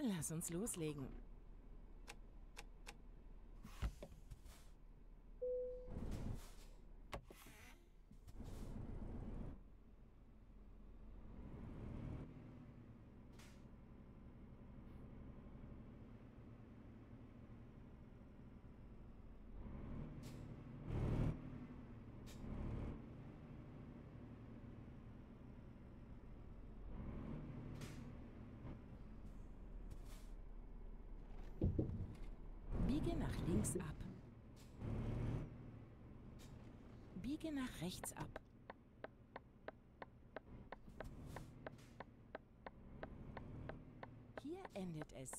Lass uns loslegen. Links ab. Biege nach rechts ab. Hier endet es.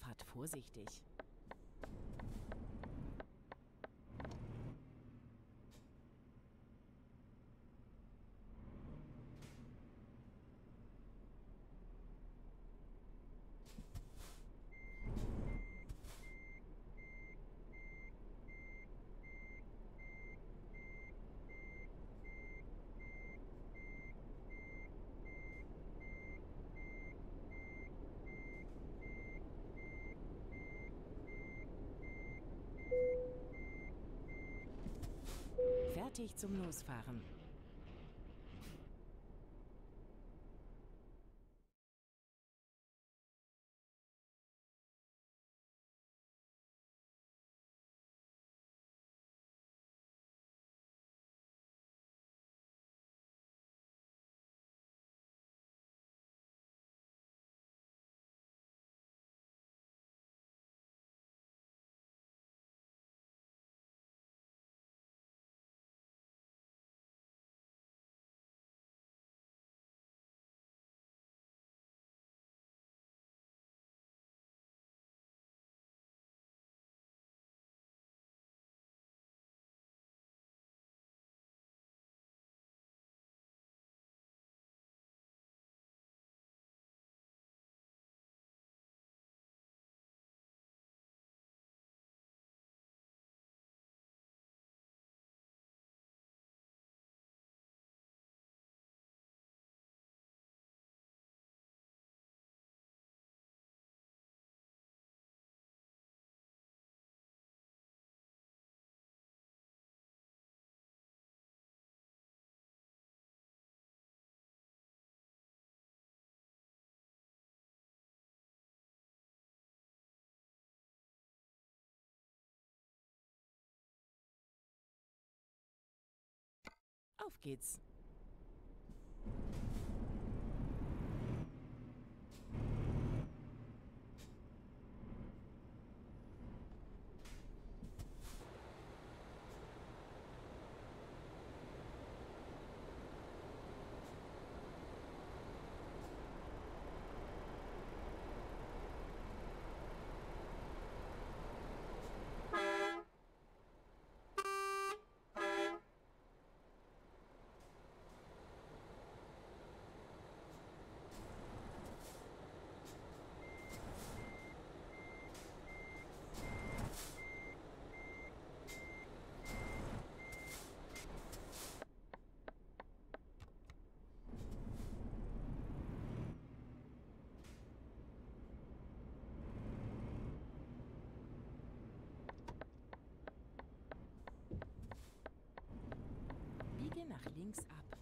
Fahrt vorsichtig. Fertig zum Losfahren. Auf geht's. Biege nach links ab.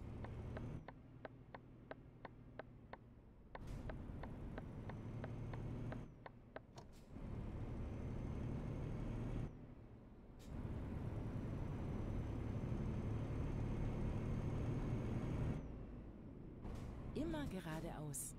Immer geradeaus.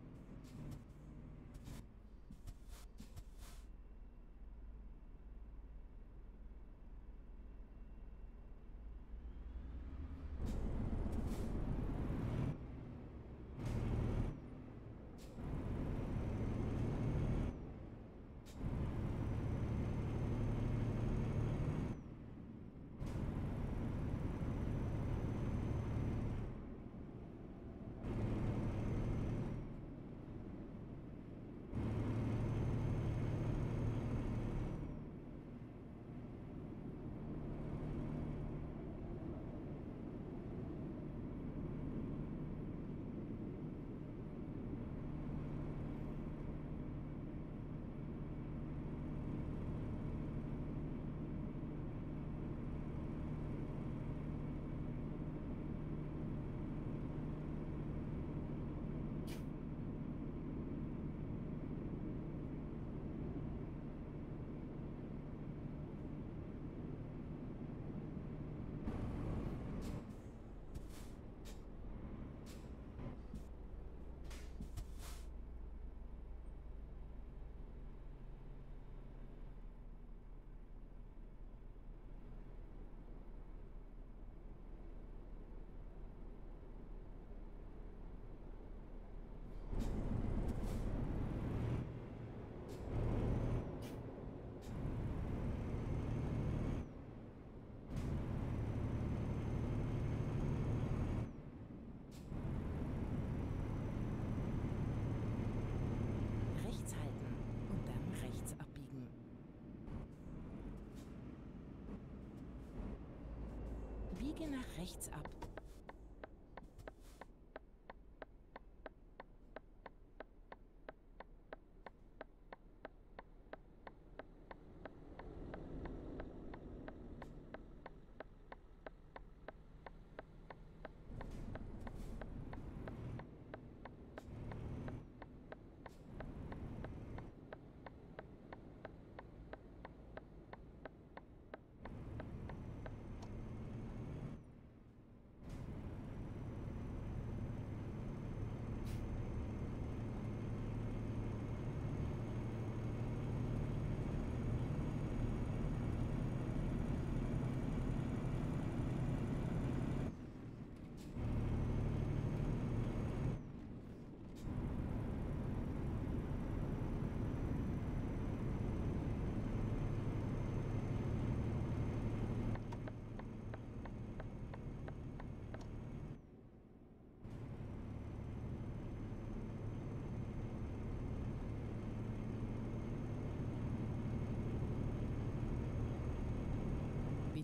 Biege nach rechts ab.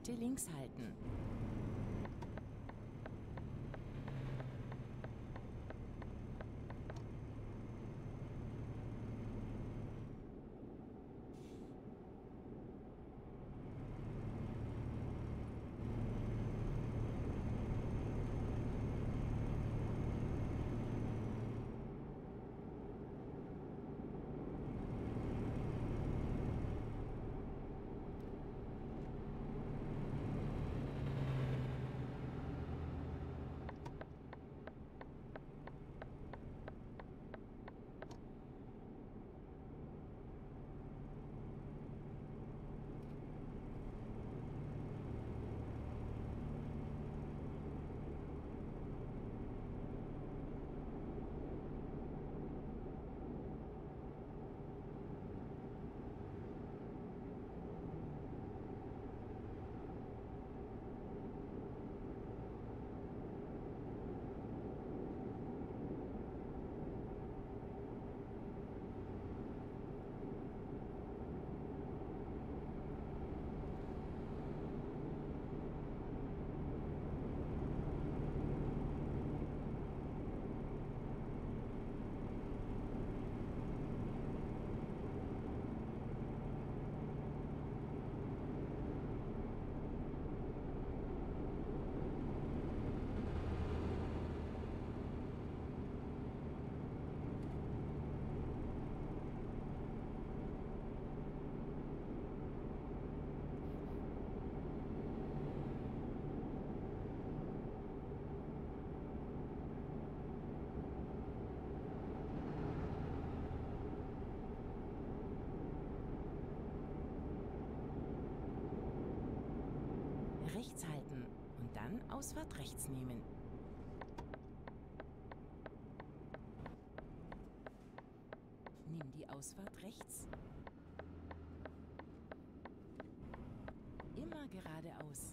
Bitte links halten. Ausfahrt rechts nehmen. Nimm die Ausfahrt rechts. Immer geradeaus.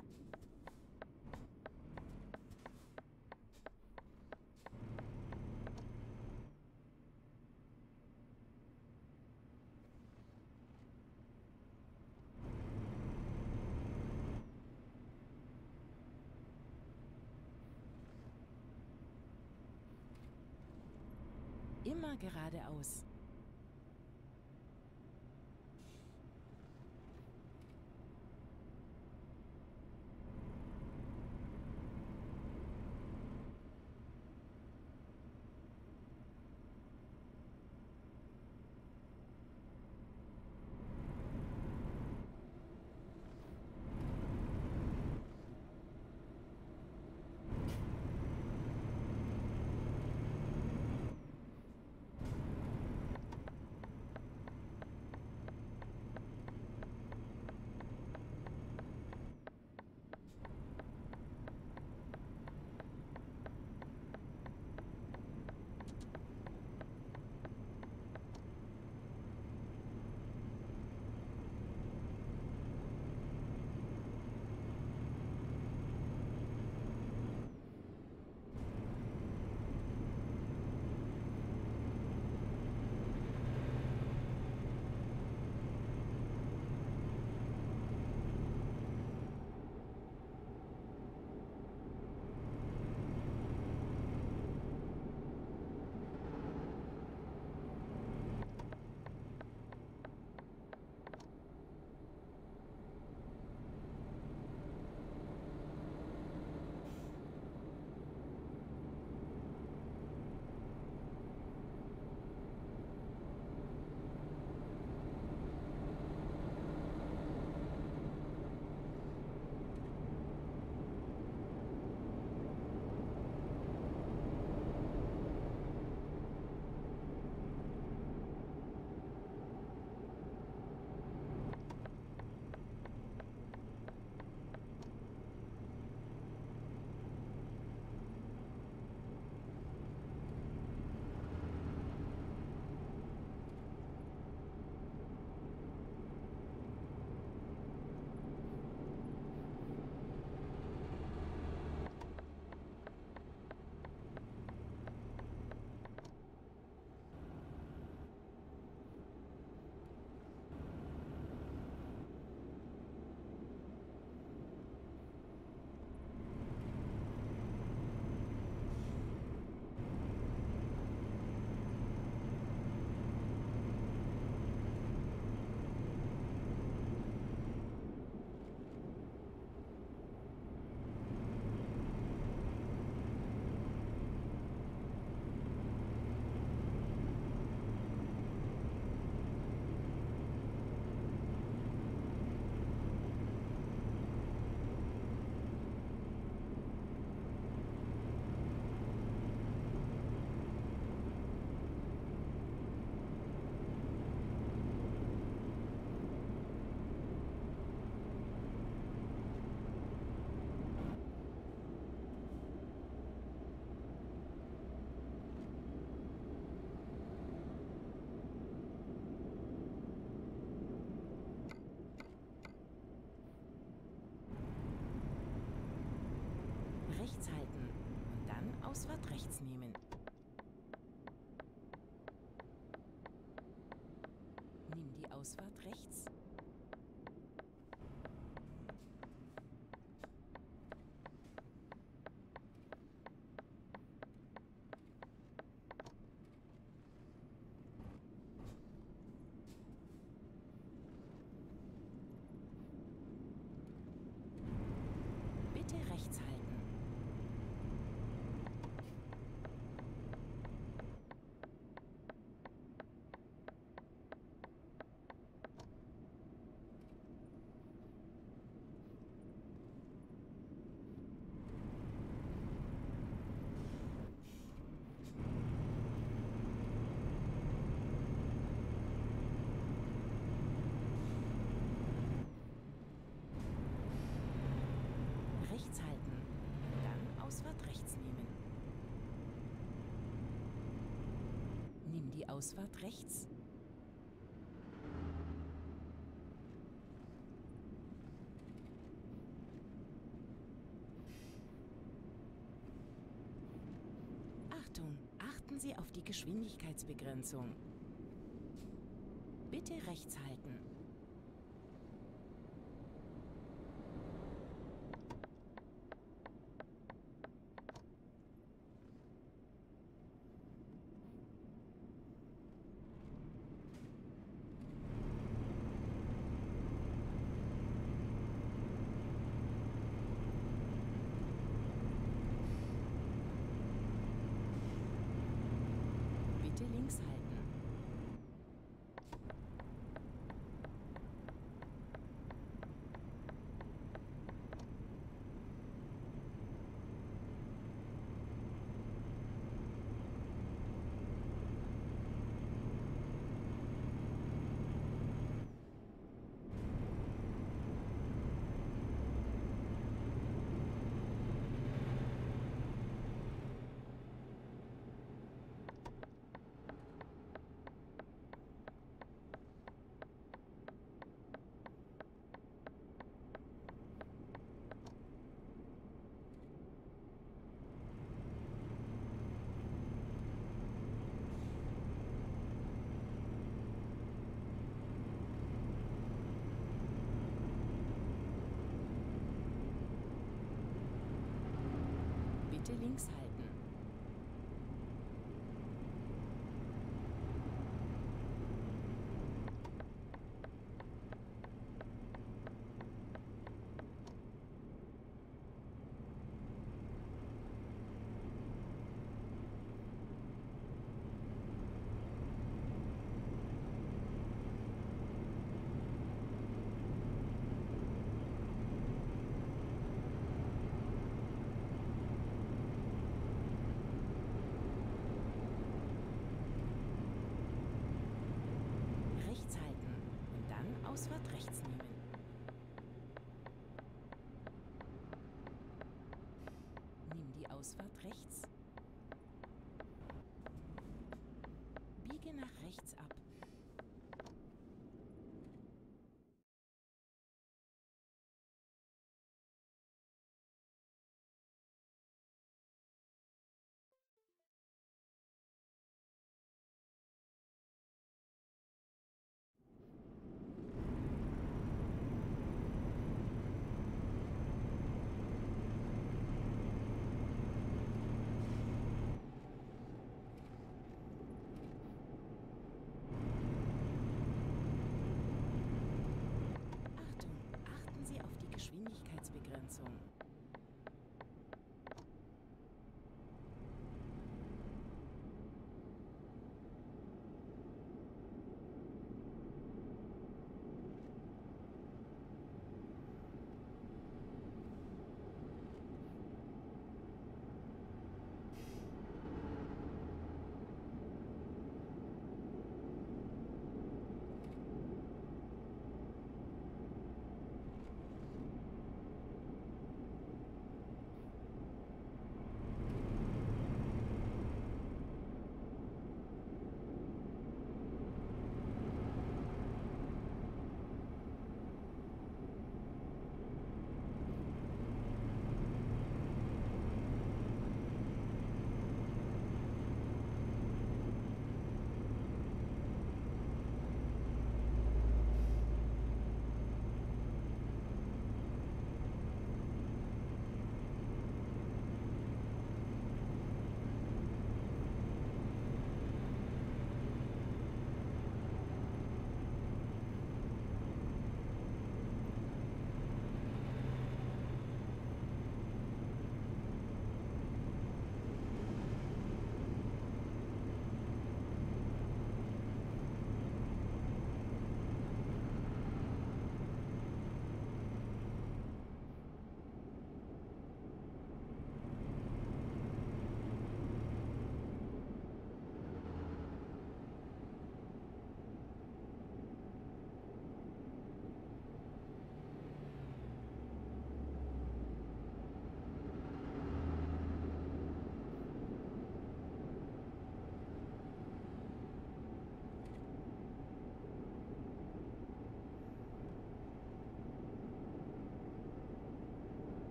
Immer geradeaus. Ausfahrt rechts nehmen. Nimm die Ausfahrt rechts. Bitte rechts halten. Rechts halten. Dann Ausfahrt rechts nehmen. Nimm die Ausfahrt rechts. Achtung, achten Sie auf die Geschwindigkeitsbegrenzung. Bitte rechts halten. Bitte links halten. Bitte links halten. Rechts halten und dann Ausfahrt rechts nehmen. Nimm die Ausfahrt rechts. So.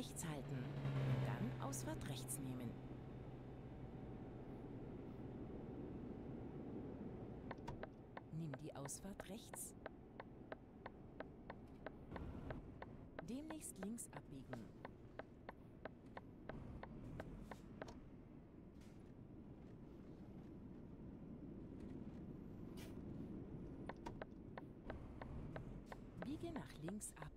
Rechts halten dann Ausfahrt rechts nehmen. Nimm die Ausfahrt rechts. Demnächst links abbiegen. Biege nach links ab.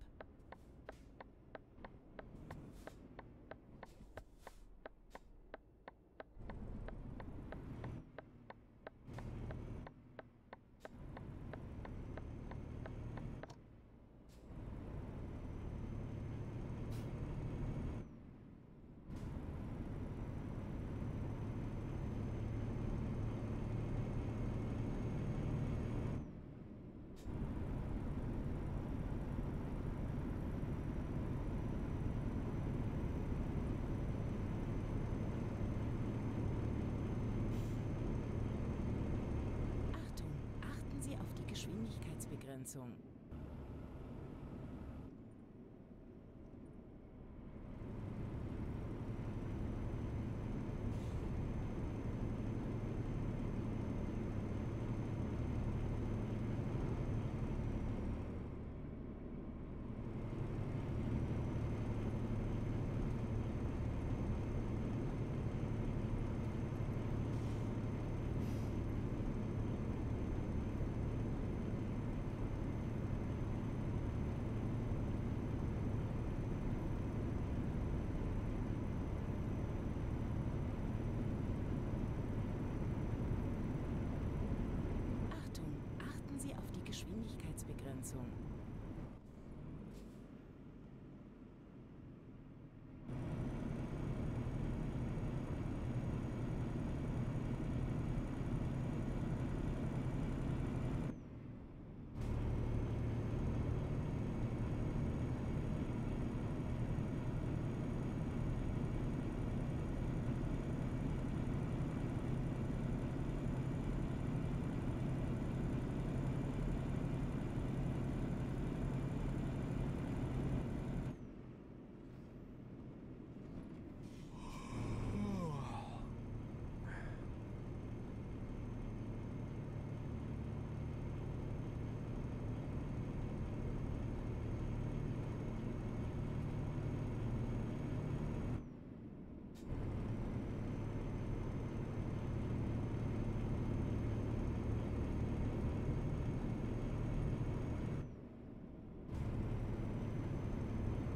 Achtung, achten Sie auf die Geschwindigkeitsbegrenzung. Achtung, achten Sie auf die Geschwindigkeitsbegrenzung.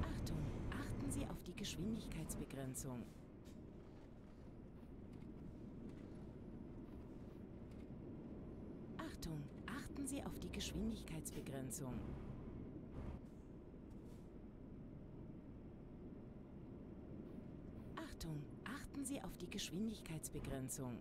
Achtung, achten Sie auf die Geschwindigkeitsbegrenzung. Achtung, achten Sie auf die Geschwindigkeitsbegrenzung. Achtung, achten Sie auf die Geschwindigkeitsbegrenzung.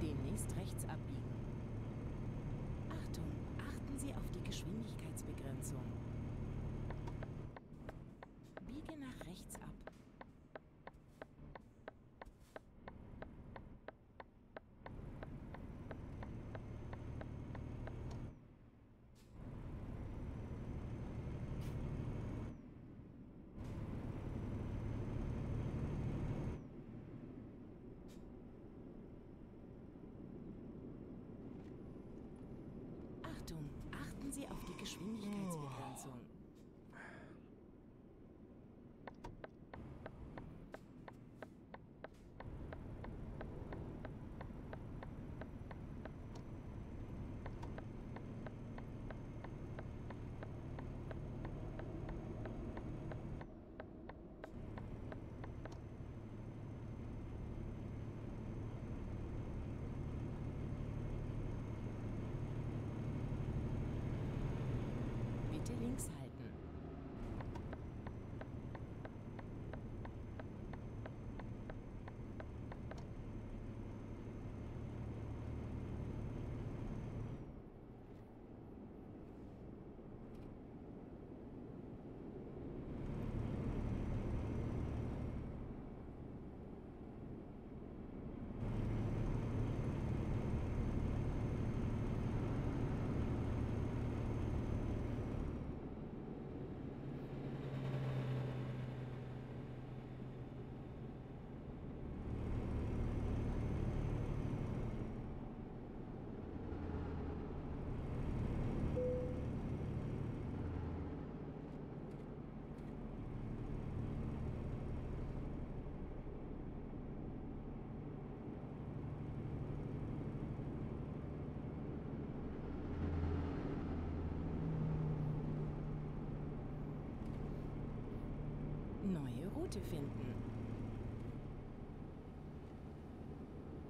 Demnächst rechts abbiegen. Achtung, achten Sie auf die Geschwindigkeitsbegrenzung. Biege nach rechts ab. Achtung, achten Sie auf die Geschwindigkeitsbegrenzung. Route finden.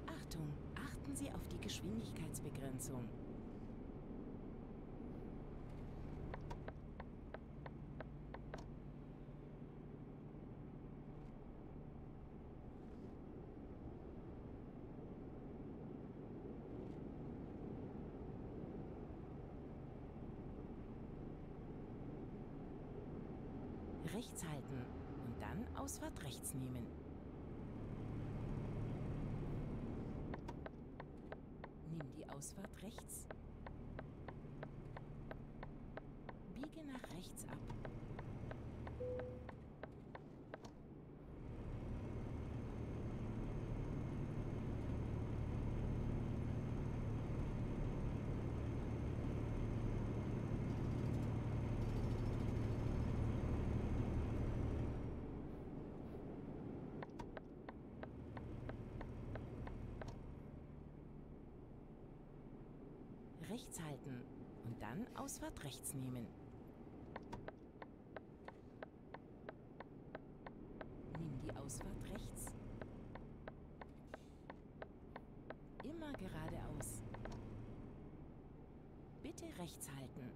Achtung, achten Sie auf die Geschwindigkeitsbegrenzung. Rechts halten Ausfahrt rechts nehmen. Nimm die Ausfahrt rechts. Biege nach rechts ab. Rechts halten und dann Ausfahrt rechts nehmen. Nimm die Ausfahrt rechts. Immer geradeaus. Bitte rechts halten.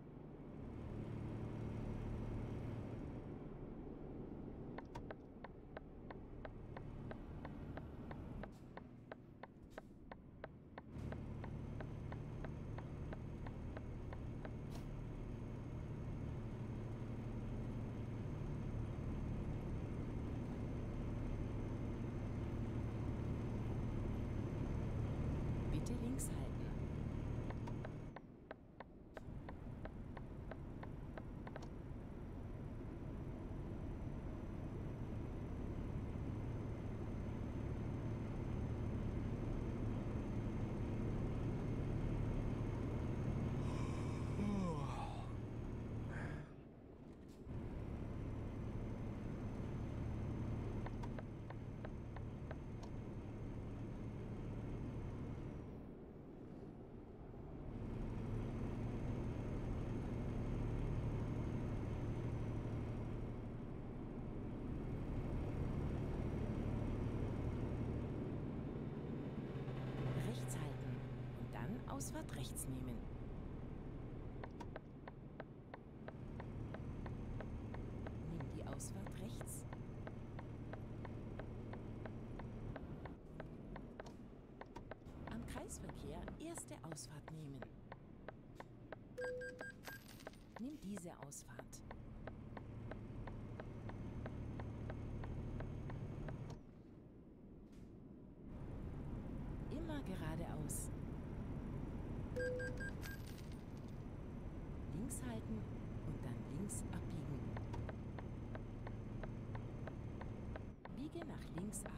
Bitte links halten. Rechts halten und dann Ausfahrt rechts nehmen. Nimm die Ausfahrt rechts. Am Kreisverkehr erste Ausfahrt nehmen. Nimm diese Ausfahrt. Immer geradeaus. Links halten und dann links abbiegen. Biege nach links ab.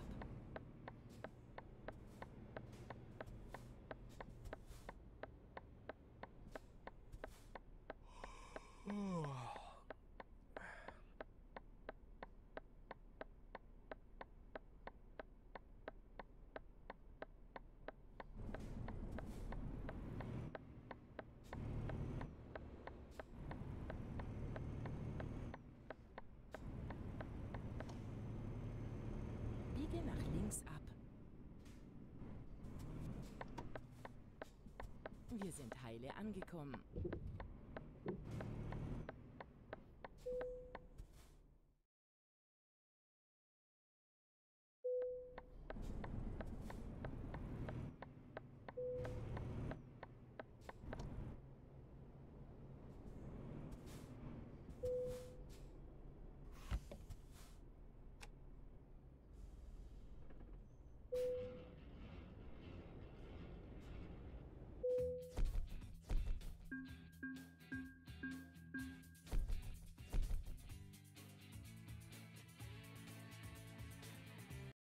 Biege nach links ab. Wir sind heile angekommen.